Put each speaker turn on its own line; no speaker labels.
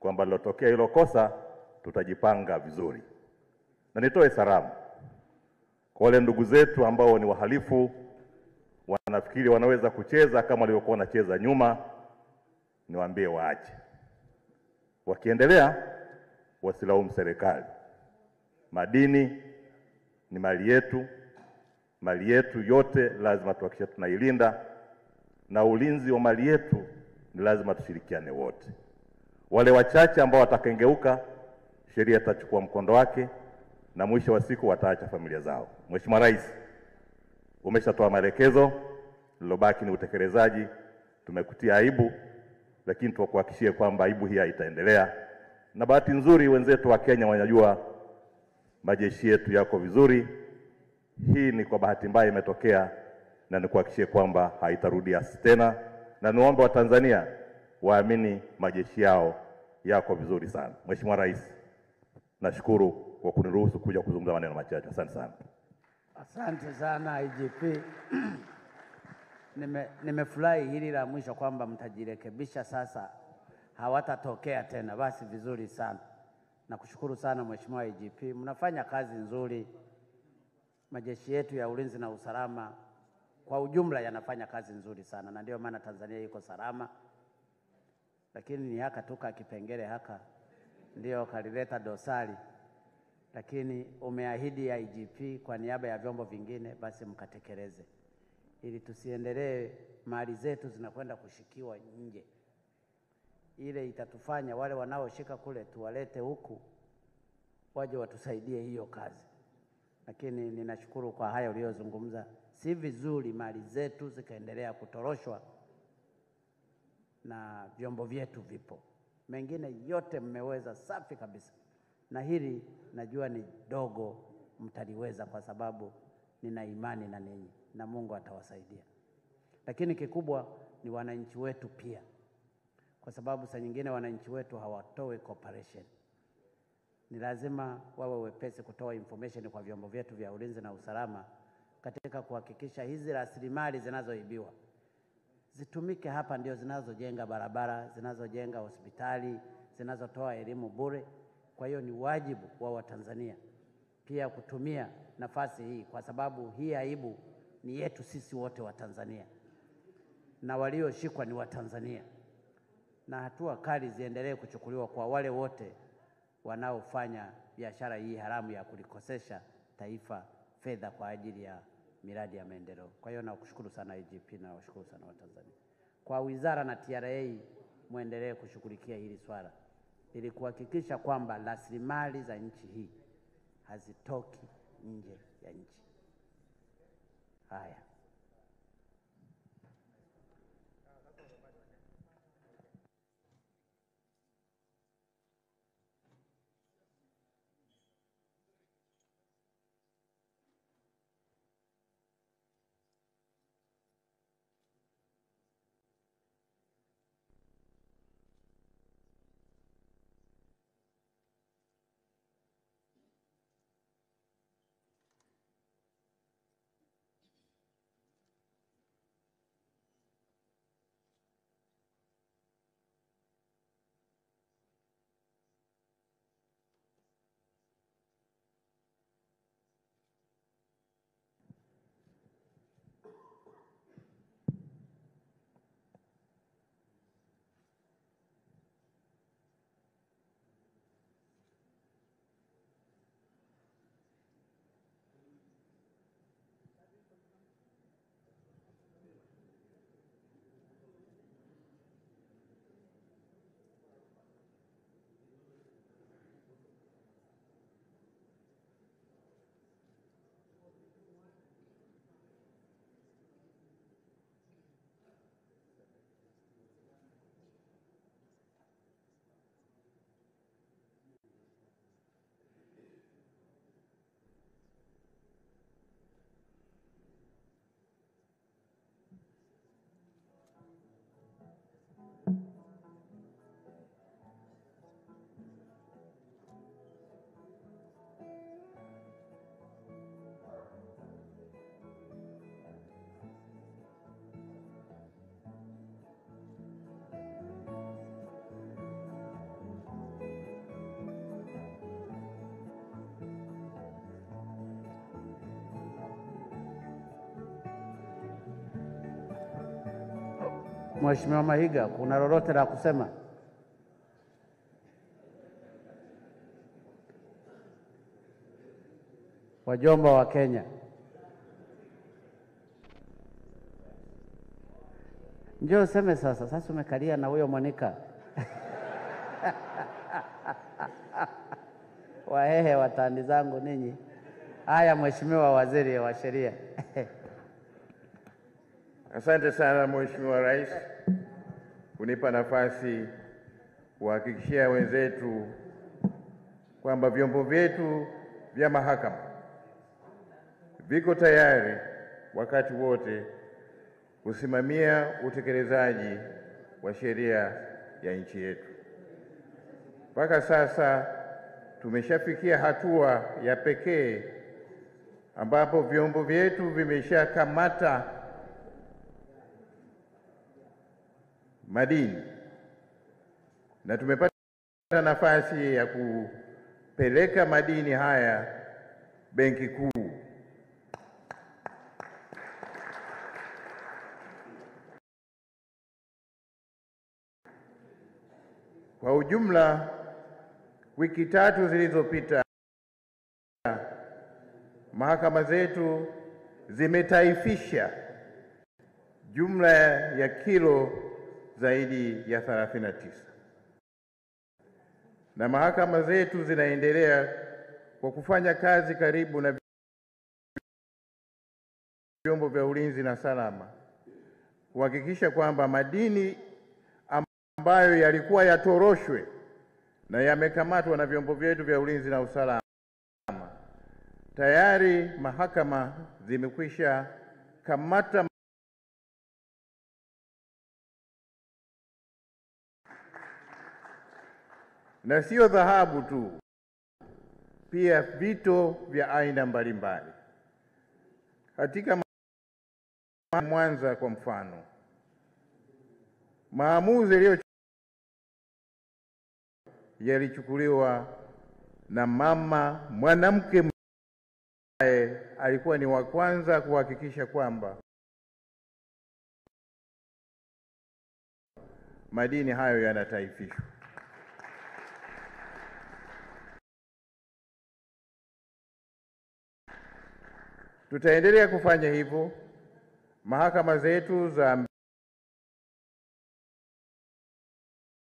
kwamba lilotokea hilo kosa tutajipanga vizuri, na nitoe salamu kwa wale ndugu zetu ambao ni wahalifu, wanafikiri wanaweza kucheza kama walivyokuwa wanacheza nyuma, niwaambie waache. Wakiendelea wasilaumu serikali. Madini ni mali yetu, mali yetu yote lazima tuhakikishe tunailinda, na ulinzi wa mali yetu ni lazima tushirikiane wote. Wale wachache ambao watakengeuka, sheria itachukua mkondo wake, na mwisho wa siku wataacha familia zao. Mheshimiwa Rais, umeshatoa maelekezo, lilobaki ni utekelezaji. Tumekutia aibu, lakini tuwakuhakishie kwamba aibu hii haitaendelea, na bahati nzuri wenzetu wa Kenya wanajua majeshi yetu yako vizuri. Hii ni kwa bahati mbaya imetokea, na nikuhakishie kwamba haitarudia tena, na niwaombe Watanzania waamini majeshi yao yako vizuri sana. Mheshimiwa Rais, nashukuru kwa kuniruhusu kuja kuzungumza maneno machache. Asante sana.
Asante sana IGP. Nime, nimefurahi hili la mwisho kwamba mtajirekebisha sasa, hawatatokea tena. Basi vizuri sana, nakushukuru sana Mheshimiwa IGP, mnafanya kazi nzuri. Majeshi yetu ya ulinzi na usalama kwa ujumla yanafanya kazi nzuri sana, na ndio maana Tanzania iko salama, lakini ni haka tuka kipengele haka ndio kalileta dosari lakini umeahidi IGP kwa niaba ya vyombo vingine, basi mkatekeleze, ili tusiendelee mali zetu zinakwenda kushikiwa nje. Ile itatufanya wale wanaoshika kule tuwalete huku waje watusaidie hiyo kazi. Lakini ninashukuru kwa haya uliyozungumza. Si vizuri mali zetu zikaendelea kutoroshwa na vyombo vyetu vipo, mengine yote mmeweza safi kabisa na hili najua ni dogo, mtaliweza kwa sababu nina imani na ninyi na Mungu atawasaidia. Lakini kikubwa ni wananchi wetu pia, kwa sababu saa nyingine wananchi wetu hawatoe cooperation. Ni lazima wawe wepesi kutoa information kwa vyombo vyetu vya ulinzi na usalama katika kuhakikisha hizi rasilimali zinazoibiwa zitumike hapa, ndio zinazojenga barabara, zinazojenga hospitali, zinazotoa elimu bure. Kwa hiyo ni wajibu wa Watanzania pia kutumia nafasi hii, kwa sababu hii aibu ni yetu sisi wote wa Tanzania, na walioshikwa ni Watanzania, na hatua kali ziendelee kuchukuliwa kwa wale wote wanaofanya biashara hii haramu ya kulikosesha taifa fedha kwa ajili ya miradi ya maendeleo. Kwa hiyo nakushukuru sana IGP na nawashukuru sana Watanzania. Kwa wizara na TRA muendelee kushughulikia hili swala ili kuhakikisha kwamba rasilimali za nchi hii hazitoki nje ya nchi. Haya, Mheshimiwa Mahiga, kuna lolote la kusema? Wajomba wa Kenya, njoo useme sasa. Sasa umekalia na huyo Monica Wahehe watandi zangu ninyi. Haya, Mheshimiwa Waziri wa Sheria.
Asante sana Mheshimiwa Rais kunipa nafasi kuhakikishia wenzetu kwamba vyombo vyetu vya mahakama viko tayari wakati wote kusimamia utekelezaji wa sheria ya nchi yetu. Mpaka sasa tumeshafikia hatua ya pekee ambapo vyombo vyetu vimeshakamata madini na tumepata nafasi ya kupeleka madini haya Benki Kuu. Kwa ujumla, wiki tatu zilizopita mahakama zetu zimetaifisha jumla ya kilo zaidi ya 39 na mahakama zetu zinaendelea kwa kufanya kazi karibu na vyombo vya ulinzi na salama kuhakikisha kwamba madini ambayo yalikuwa yatoroshwe na yamekamatwa na vyombo vyetu vya ulinzi na usalama tayari mahakama zimekwisha kamata na sio dhahabu tu, pia vito vya aina mbalimbali. Katika Mwanza kwa mfano, maamuzi yaliyo yalichukuliwa na mama mwanamke ambaye alikuwa ni wa kwanza kuhakikisha kwamba madini hayo yanataifishwa. Tutaendelea kufanya hivyo. Mahakama zetu za